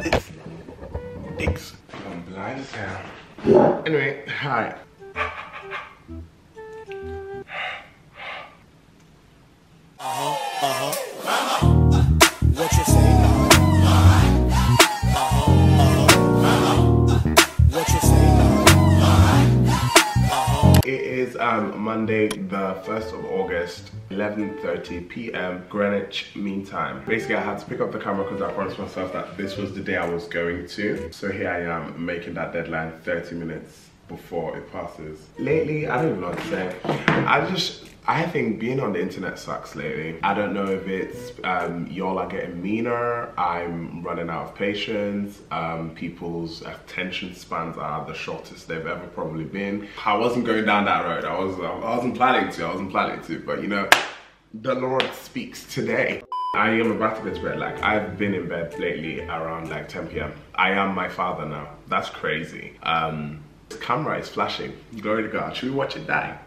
It's, it's, I'm blind as hell. Anyway, hi. What is um, Monday, the 1st of August, 11.30 p.m. Greenwich Mean Time. Basically, I had to pick up the camera because I promised myself that this was the day I was going to. So here I am, making that deadline 30 minutes before it passes. Lately, I don't even know what to say. I just, I think being on the internet sucks lately. I don't know if it's um, y'all are getting meaner, I'm running out of patience, um, people's attention spans are the shortest they've ever probably been. I wasn't going down that road. I was, I wasn't planning to. I wasn't planning to. But you know, the Lord speaks today. I am about to go to bed. Like I've been in bed lately around like 10 p.m. I am my father now. That's crazy. Um, the camera is flashing. Glory to God. Should we watch it die?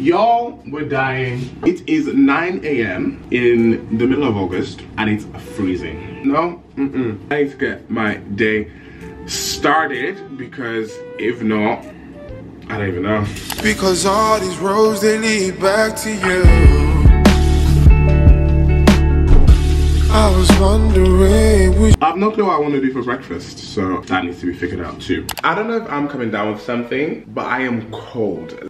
Y'all, we're dying. It is 9 a.m. in the middle of August and it's freezing. No, mm-mm. I need to get my day started because if not, I don't even know. Because all these roads they lead back to you. I was wondering, I have no clue what I want to do for breakfast, so that needs to be figured out too. I don't know if I'm coming down with something, but I am cold.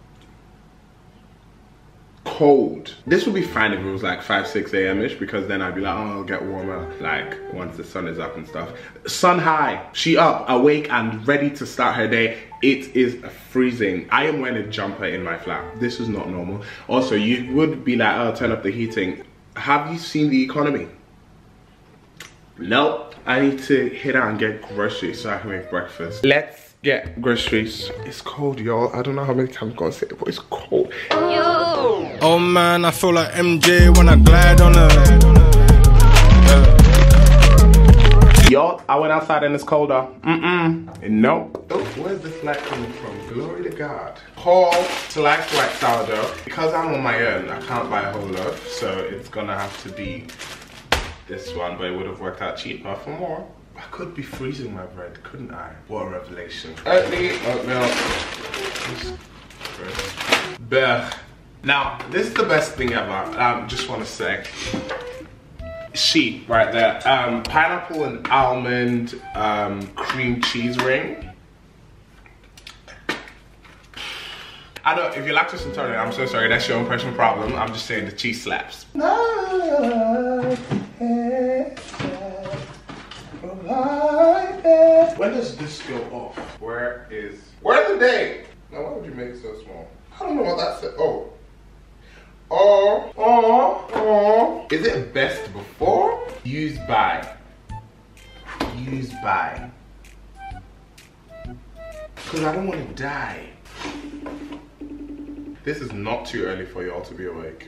Cold. This would be fine if it was like 5, 6 a.m.-ish because then I'd be like, oh, I'll get warmer like once the sun is up and stuff. Sun high, she up, awake and ready to start her day. It is freezing. I am wearing a jumper in my flat. This is not normal. Also, you would be like, oh, turn up the heating. Have you seen the economy? Nope. I need to hit out and get groceries so I can make breakfast. Let's get groceries. It's cold, y'all. I don't know how many times I'm gonna say it, but it's cold. Yo. Oh man, I feel like MJ when I glide on her. Y'all, I went outside and it's colder. Mm-mm. Nope. Oh, where's this light coming from? Glory to God. Paul selects white sourdough. Because I'm on my own, I can't buy a whole loaf, so it's gonna have to be this one, but it would have worked out cheaper for more. I could be freezing my bread, couldn't I? What a revelation. Oatly, oatmeal. Blech. Now, this is the best thing ever. I um, just want to say. Sheep right there. Um, pineapple and almond um, cream cheese ring. I don't, if you're lactose intolerant, I'm so sorry, that's your own personal problem. I'm just saying the cheese slaps. When does this go off? Where is, where's the date? Now why would you make it so small? I don't know what that said, oh. Oh, oh, oh. Is it best before? Used by. Used by. Cause I don't want to die. This is not too early for y'all to be awake.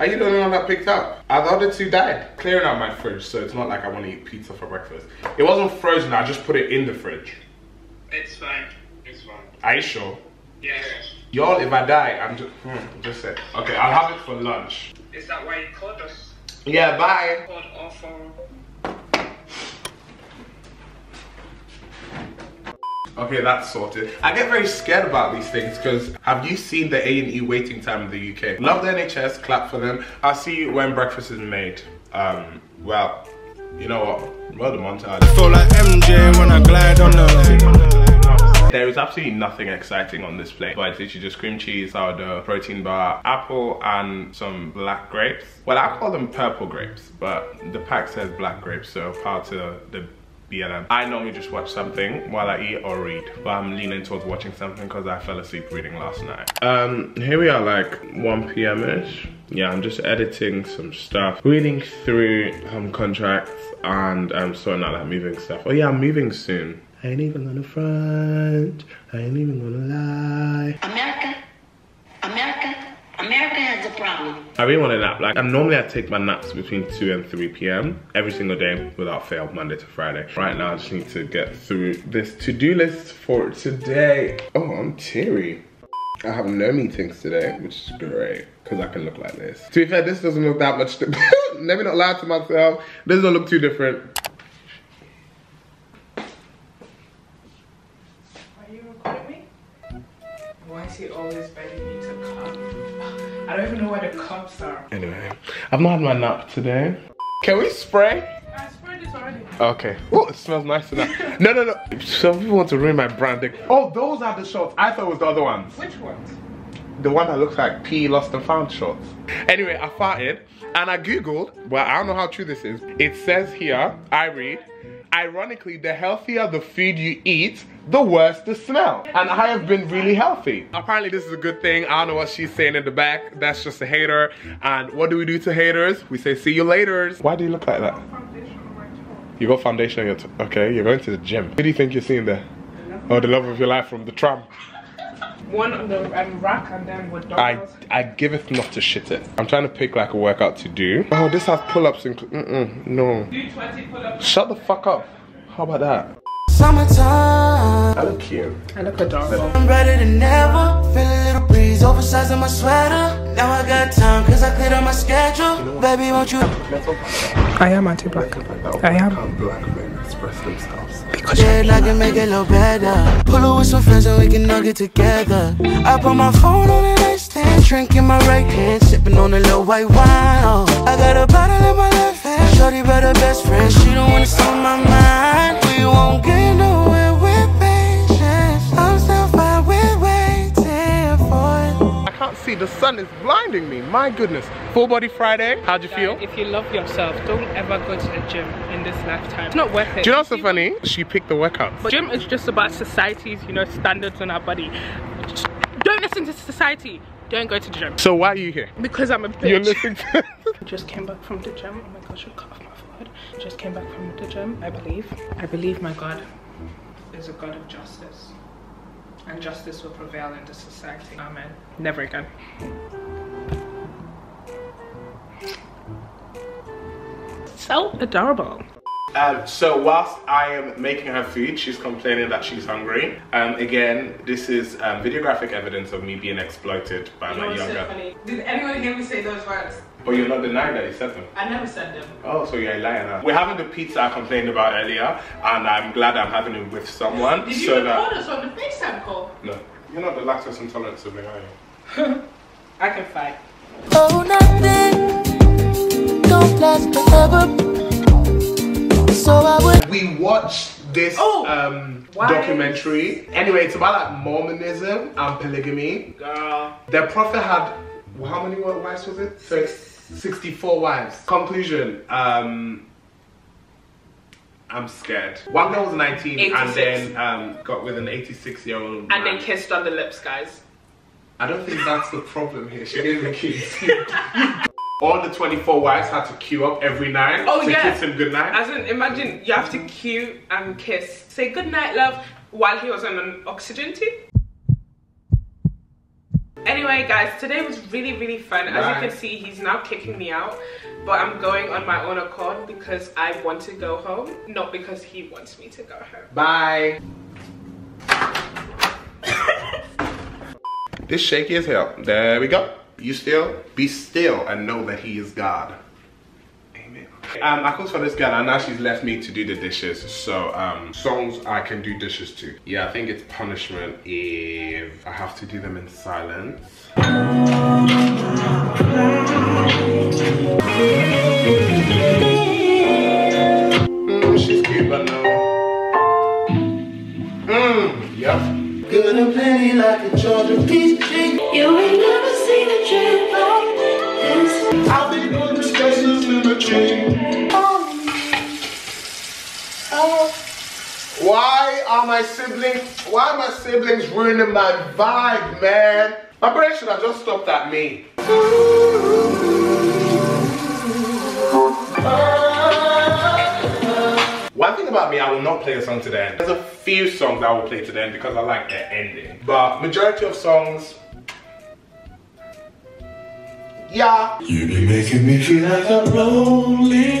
Are you the only one that picked up? Are the other two died? Clearing out my fridge, so it's not like I want to eat pizza for breakfast. It wasn't frozen, I just put it in the fridge. It's fine. It's fine. Are you sure? Yes. Y'all, if I die, I'm just, hmm, just said. Okay, I'll have it for lunch. Is that why you called us? Yeah, bye. Called off for Okay, that's sorted. I get very scared about these things because have you seen the A&E waiting time in the UK? Love the NHS, clap for them. I'll see you when breakfast is made. Um, well, you know what? Well, the montage. Feel like MJ when I glide on her. There is absolutely nothing exciting on this plate, but it's literally just cream cheese, sourdough, protein bar, apple, and some black grapes. Well, I call them purple grapes, but the pack says black grapes, so part to the BLM. I normally just watch something while I eat or read, but I'm leaning towards watching something because I fell asleep reading last night. Um, here we are like 1 p.m.-ish. Yeah, I'm just editing some stuff, reading through um, contracts and um, sorting out like moving stuff. Oh yeah, I'm moving soon. I ain't even gonna front, I ain't even gonna lie. America, America, America has a problem. I really want a nap. Like, I'm normally I take my naps between 2 and 3 p.m. every single day without fail, Monday to Friday. Right now, I just need to get through this to-do list for today. Oh, I'm teary. I have no meetings today, which is great because I can look like this. To be fair, this doesn't look that much. Let me not lie to myself. This doesn't look too different. Why is he always begging me to come? I don't even know where the cups are. Anyway, I've not had my nap today. Can we spray? I sprayed this already. Okay. Oh, it smells nice enough. No, no, no. Some people want to ruin my branding. Oh, those are the shots. I thought it was the other ones. Which ones? The one that looks like P lost and found shots. Anyway, I farted and I googled. Well, I don't know how true this is. It says here, I read, ironically, the healthier the food you eat, the worse the smell. And I have been really healthy. Apparently, this is a good thing. I don't know what she's saying in the back. That's just a hater. And what do we do to haters? We say, see you later. Why do you look like that? Foundation on my toe. You got foundation on your Okay, you're going to the gym. Who do you think you're seeing there? Oh, the love of your life from the tram. One on the um, rack and then with I dumbbells. I giveth not to shit it. I'm trying to pick like a workout to do. Oh, this has pull-ups included. Mm-mm, no. Do 20 pull-ups. Shut the fuck up. How about that? Summertime, I look cute. I look adorable. I'm better than ever. Feel a little breeze, oversized in my sweater. Now I got time, cause I cleared up my schedule. Baby, won't you? I am anti-black. I am. Express themselves. Then I can make it little better. Pull up with some friends and we can all get together. I put my phone on the nightstand, drink in my right hand, sipping on a little white wine. Oh, I got a bottle in my left hand. Shorty better best friend, she don't wanna stop my mind. We won't get nowhere it. See. The sun is blinding me. My goodness. Full body Friday. How'd you feel? If you love yourself, don't ever go to the gym in this lifetime. It's not worth it. Do you know what's so funny? She picked the workout. But gym is just about society's, you know, standards on our body. Don't listen to society. Don't go to the gym. So why are you here? Because I'm a bitch. You're listening to. just came back from the gym. Oh my gosh, I cut off my forehead. Just came back from the gym. I believe. I believe my God is a God of justice. And justice will prevail in the society. Amen. Never again. So adorable. Um, so whilst I am making her food, she's complaining that she's hungry. Um, again, this is um, videographic evidence of me being exploited by my younger. Did anyone hear me say those words? But you're not denying that you said them. I never said them. Oh, so you're a liar now. We're having the pizza I complained about earlier, and I'm glad I'm having it with someone. Did you so record that us on the FaceTime call? no, you're not the lactose intolerant sibling, are you? I can fight. Oh, nothing. Don't last forever. So I would. We watched this Oh, um, documentary. Anyway, it's about like Mormonism and polygamy. Girl. Their prophet had how many wives was it? So 64 wives. Conclusion. Um, I'm scared. One girl was 19 and then um, got with an 86 year old. And then kissed on the lips, guys. I don't think that's the problem here. She gave me kiss. All the 24 wives had to queue up every night Oh, to yeah. kiss him goodnight. As in, imagine you have to queue and kiss. Say good night, love, while he was on an oxygen tube. Anyway, guys, today was really, really fun. As Bye. you can see, he's now kicking me out, but I'm going on my own accord because I want to go home, not because he wants me to go home. Bye. this shaky as hell. There we go. You still be still and know that he is God. Amen. Um, I cooked for this girl and now she's left me to do the dishes. So um, songs I can do dishes to. Yeah, I think it's punishment if I have to do them in silence. Mm, she's cute, but no. Mmm, yep. Good and plenty like a Georgia peach tree. You ain't never seen a trip like this. I think no discussions Why are my siblings, why are my siblings ruining my vibe, man? My brain should have just stopped at me. One thing about me, I will not play a song to the end. There's a few songs I will play to the end because I like their ending. But majority of songs, yeah. You be making me feel like I'm lonely,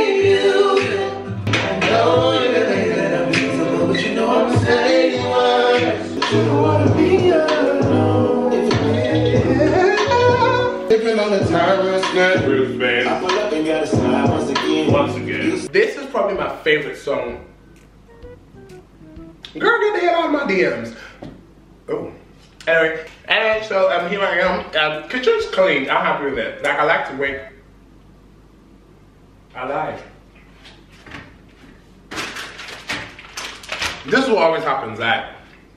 my favorite song. Girl, get the hell out of my DMs. Oh. Anyway, and so um, here I am. Um, kitchen's clean. I'm happy with it. Like I like to wake. I lied. This is what always happens. Like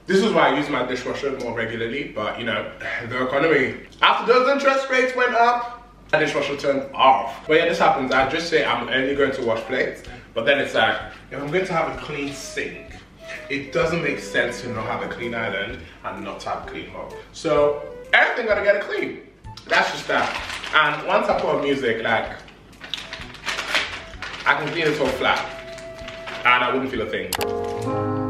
this is why I use my dishwasher more regularly. But you know, the economy. After those interest rates went up, my dishwasher turned off. But yeah, this happens. I just say I'm only going to wash plates, but then it's like if I'm going to have a clean sink, it doesn't make sense to not have a clean island and not have clean home. So everything gotta get it clean. That's just that. And once I put on music, like I can clean it all flat, and I wouldn't feel a thing.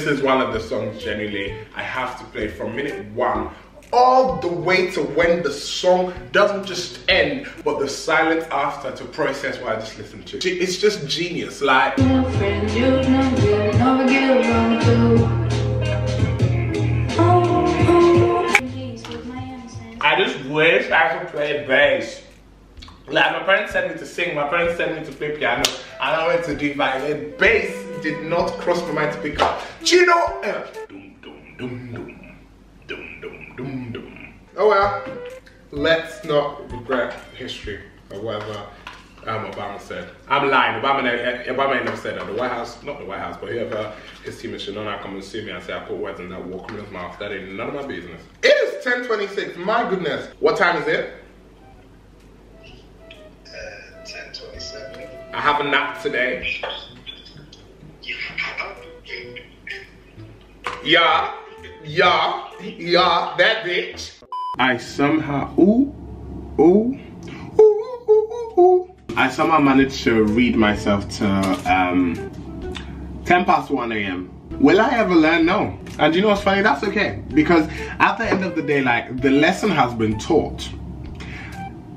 This is one of the songs genuinely I have to play from minute one all the way to when the song doesn't just end, but the silence after to process what I just listened to. It's just genius. Like, friends you know you'll never get along too. Please, with my innocence. I just wish I could play bass. Like my parents sent me to sing, my parents sent me to play piano, and I went to do violin. Bass did not cross my mind to pick up. Do you know? Uh, dum, dum, dum, dum, dum, dum, dum, dum. Oh well, let's not regret history or whatever um, Obama said. I'm lying. Obama, never- Obama ain't never said that. The White House, not the White House, but whoever his team is should not come and sue me and say I put words in that war criminal's mouth. That ain't none of my business. It is 10:26. My goodness. What time is it? I have a nap today. Yeah, yeah, yeah, that bitch. I somehow, ooh, ooh, ooh, ooh, ooh, ooh. I somehow managed to read myself to um, 10 past 1 a.m. Will I ever learn? No. And you know what's funny? That's okay. Because at the end of the day, like, the lesson has been taught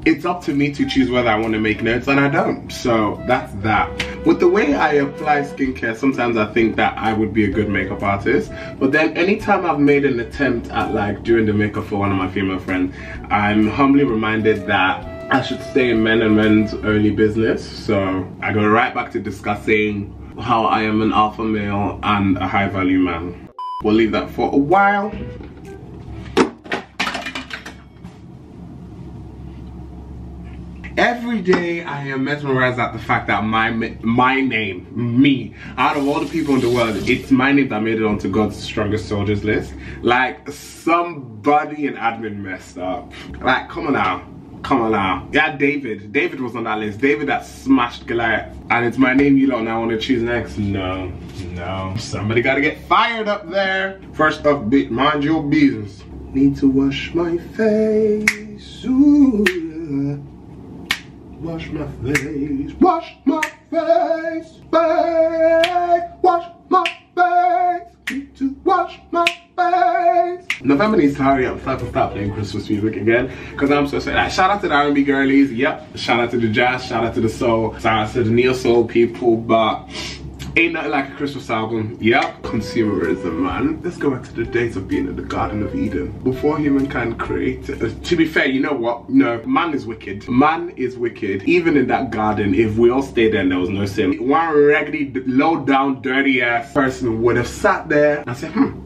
it's up to me to choose whether I want to make notes and I don't. So that's that. With the way I apply skincare, sometimes I think that I would be a good makeup artist. But then anytime I've made an attempt at like doing the makeup for one of my female friends, I'm humbly reminded that I should stay in men and men's only business. So I go right back to discussing how I am an alpha male and a high value man. We'll leave that for a while. Every day I am mesmerized at the fact that my my name, me, out of all the people in the world, it's my name that made it onto God's strongest soldiers list. Like somebody in admin messed up. Like come on now. Come on now. Yeah, David. David was on that list. David that smashed Goliath. And it's my name you don't now want to choose next. No. No. Somebody gotta get fired up there. First up, mind your business. Need to wash my face. Ooh. Wash my face, wash my face, face, wash my face, need to wash my face. November needs to hurry up. I can start playing Christmas music again. Because I'm so sad. Shout out to the R&B girlies, yep. Shout out to the jazz, shout out to the soul, shout out to the neo soul people, but Ain't nothing like a Christmas album. Yep, consumerism, man. Let's go back to the days of being in the Garden of Eden. Before humankind created. Uh, to be fair, you know what? No, man is wicked. Man is wicked. Even in that garden, if we all stayed there and there was no sin, one raggedy, low down, dirty ass person would have sat there and said, hmm,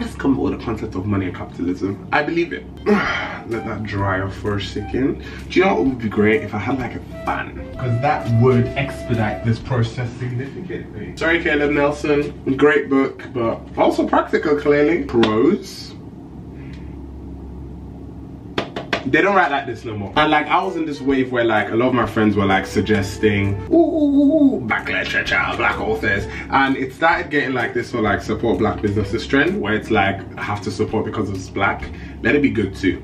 let's come up with the concept of money and capitalism. I believe it. Let that dry off for a second. Do you know what would be great if I had like a fan? Because that would expedite this process significantly. Sorry, Caleb Nelson. Great book, but also practical, clearly. Pros. They don't write like this no more. And like I was in this wave where like a lot of my friends were like suggesting ooh, ooh, ooh, black authors, and it started getting like this for like support black businesses trend where it's like I have to support because it's black. Let it be good too.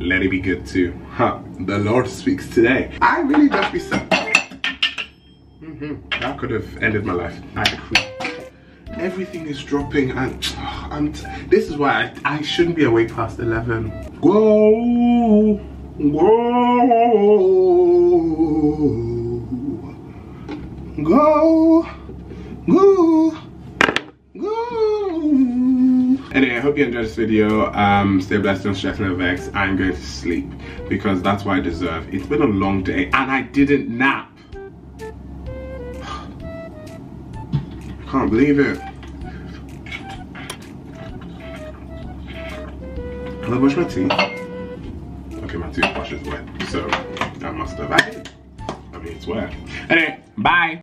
Let it be good too. Huh. The Lord speaks today. I really just be so. Mhm. That could have ended my life. I agree everything is dropping and I'm this is why I, I shouldn't be awake past 11 whoa whoa go go go. Anyway i hope you enjoyed this video. Um stay blessed don't stress no vex. I'm going to sleep because that's what i deserve. It's been a long day and i didn't nap. Can't believe it. have I washed my teeth? Okay, my toothbrush is wet, so I must have. I, I mean, it's wet. Anyway, bye.